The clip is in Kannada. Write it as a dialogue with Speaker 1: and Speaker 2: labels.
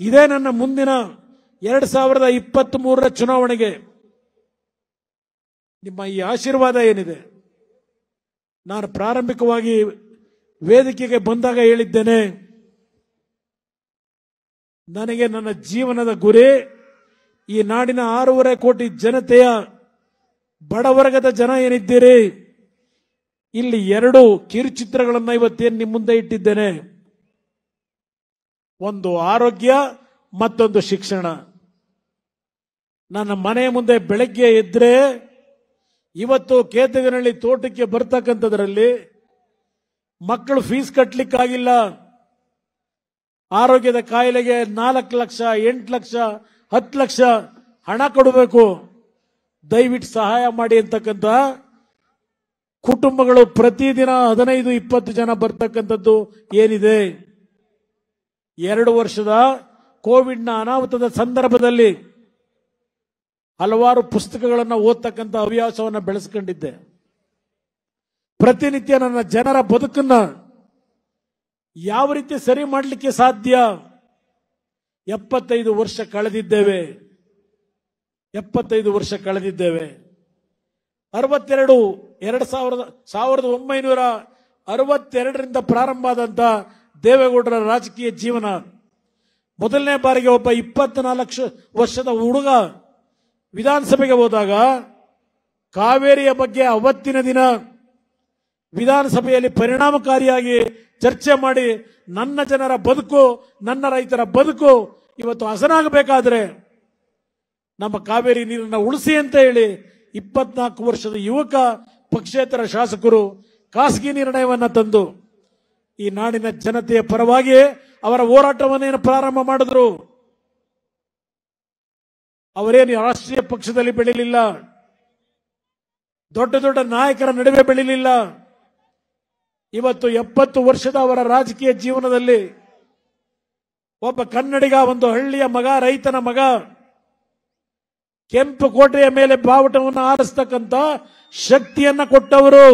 Speaker 1: ಇದೇ ನನ್ನ ಮುಂದಿನ ಎರಡ್ ಸಾವಿರದ ಇಪ್ಪತ್ತ್ ಮೂರರ ಚುನಾವಣೆಗೆ ನಿಮ್ಮ ಈ ಆಶೀರ್ವಾದ ಏನಿದೆ? ನಾನು ಪ್ರಾರಂಭಿಕವಾಗಿ ವೇದಿಕೆಗೆ ಬಂದಾಗ ಹೇಳಿದ್ದೇನೆ, ನನಗೆ ನನ್ನ ಜೀವನದ ಗುರಿ, ಈ ನಾಡಿನ ಆರೂವರೆ ಕೋಟಿ ಜನತೆಯ ಬಡವರ್ಗದ ಜನ ಏನಿದ್ದೀರಿ? ಇಲ್ಲಿ ಎರಡು ಕಿರುಚಿತ್ರಗಳನ್ನು ಇವತ್ತೇನು ನಿಮ್ಮ ಮುಂದೆ ಇಟ್ಟಿದ್ದೇನೆ. ಒಂದು ಆರೋಗ್ಯ, ಮತ್ತೊಂದು ಶಿಕ್ಷಣ. ನನ್ನ ಮನೆಯ ಮುಂದೆ ಬೆಳಗ್ಗೆ ಇದ್ರೆ ಇವತ್ತು ಕೇತಗನಹಳ್ಳಿ ತೋಟಕ್ಕೆ ಬರ್ತಕ್ಕಂಥದ್ರಲ್ಲಿ ಮಕ್ಕಳು ಫೀಸ್ ಕಟ್ಟಲಿಕ್ಕಾಗಿಲ್ಲ ಆರೋಗ್ಯದ ಕಾಯಿಲೆಗೆ ನಾಲ್ಕು ಲಕ್ಷ, ಎಂಟು ಲಕ್ಷ, ಹತ್ತು ಲಕ್ಷ ಹಣ ಕೊಡಬೇಕು. ದಯವಿಟ್ಟು ಸಹಾಯ ಮಾಡಿ ಅಂತಕ್ಕಂಥ ಕುಟುಂಬಗಳು ಪ್ರತಿದಿನ ಹದಿನೈದು, ಇಪ್ಪತ್ತು ಜನ ಬರ್ತಕ್ಕಂಥದ್ದು ಏನಿದೆ? ಎರಡು ವರ್ಷದ ಕೋವಿಡ್ನ ಅನಾಹುತದ ಸಂದರ್ಭದಲ್ಲಿ ಹಲವಾರು ಪುಸ್ತಕಗಳನ್ನು ಓದ್ತಕ್ಕಂಥ ಹವ್ಯಾಸವನ್ನು ಬೆಳೆಸ್ಕೊಂಡಿದ್ದೆ. ಪ್ರತಿನಿತ್ಯ ನನ್ನ ಜನರ ಬದುಕನ್ನ ಯಾವ ರೀತಿ ಸರಿ ಮಾಡಲಿಕ್ಕೆ ಸಾಧ್ಯ? ಎಪ್ಪತ್ತೈದು ವರ್ಷ ಕಳೆದಿದ್ದೇವೆ. ಎಪ್ಪತ್ತೈದು ವರ್ಷ ಕಳೆದಿದ್ದೇವೆ. ಅರವತ್ತೆರಡು, ಎರಡು ಸಾವಿರದ ಸಾವಿರದ ಒಂಬೈನೂರ ಅರವತ್ತೆರಡರಿಂದ ಪ್ರಾರಂಭ ಆದಂತ ದೇವೇಗೌಡರ ರಾಜಕೀಯ ಜೀವನ. ಮೊದಲನೇ ಬಾರಿಗೆ ಒಬ್ಬ ಇಪ್ಪತ್ನಾಲ್ಕು ವರ್ಷದ ಹುಡುಗ ವಿಧಾನಸಭೆಗೆ ಹೋದಾಗ ಕಾವೇರಿಯ ಬಗ್ಗೆ ಅವತ್ತಿನ ದಿನ ವಿಧಾನಸಭೆಯಲ್ಲಿ ಪರಿಣಾಮಕಾರಿಯಾಗಿ ಚರ್ಚೆ ಮಾಡಿ ನನ್ನ ಜನರ ಬದುಕು, ನನ್ನ ರೈತರ ಬದುಕು ಇವತ್ತು ಹಸನಾಗಬೇಕಾದ್ರೆ ನಮ್ಮ ಕಾವೇರಿ ನೀರನ್ನು ಉಳಿಸಿ ಅಂತ ಹೇಳಿ ಇಪ್ಪತ್ನಾಲ್ಕು ವರ್ಷದ ಯುವಕ, ಪಕ್ಷೇತರ ಶಾಸಕರು ಖಾಸಗಿ ನಿರ್ಣಯವನ್ನ ತಂದು ಈ ನಾಡಿನ ಜನತೆಯ ಪರವಾಗಿ ಅವರ ಹೋರಾಟವನ್ನೇನು ಪ್ರಾರಂಭ ಮಾಡಿದ್ರು? ಅವರೇನು ರಾಷ್ಟ್ರೀಯ ಪಕ್ಷದಲ್ಲಿ ಬೆಳಿಲಿಲ್ಲ ದೊಡ್ಡ ದೊಡ್ಡ ನಾಯಕರ ನಡುವೆ ಬೆಳಿಲಿಲ್ಲ ಇವತ್ತು ಎಪ್ಪತ್ತು ವರ್ಷದ ಅವರ ರಾಜಕೀಯ ಜೀವನದಲ್ಲಿ ಒಬ್ಬ ಕನ್ನಡಿಗ, ಒಂದು ಹಳ್ಳಿಯ ಮಗ, ರೈತನ ಮಗ, ಕೆಂಪು ಕೋಟೆಯ ಮೇಲೆ ಬಾವುಟವನ್ನು ಆರಿಸ್ತಕ್ಕಂಥ ಶಕ್ತಿಯನ್ನ ಕೊಟ್ಟವರು.